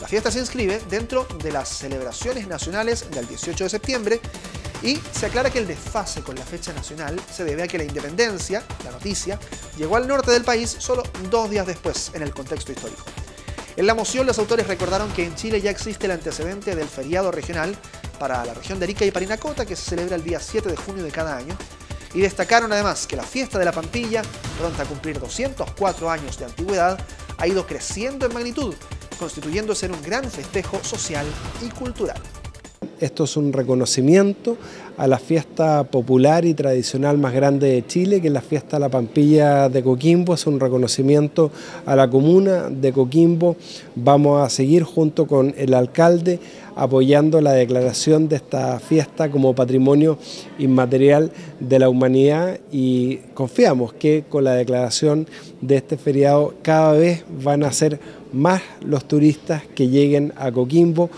La fiesta se inscribe dentro de las celebraciones nacionales del 18 de septiembre y se aclara que el desfase con la fecha nacional se debe a que la independencia, la noticia, llegó al norte del país solo dos días después en el contexto histórico. En la moción los autores recordaron que en Chile ya existe el antecedente del feriado regional para la región de Arica y Parinacota que se celebra el día 7 de junio de cada año y destacaron además que la fiesta de la Pampilla, pronta a cumplir 204 años de antigüedad, ha ido creciendo en magnitud, constituyéndose en un gran festejo social y cultural. Esto es un reconocimiento a la fiesta popular y tradicional más grande de Chile, que es la fiesta de la Pampilla de Coquimbo, es un reconocimiento a la comuna de Coquimbo. Vamos a seguir junto con el alcalde apoyando la declaración de esta fiesta como patrimonio inmaterial de la humanidad y confiamos que con la declaración de este feriado cada vez van a ser más los turistas que lleguen a Coquimbo.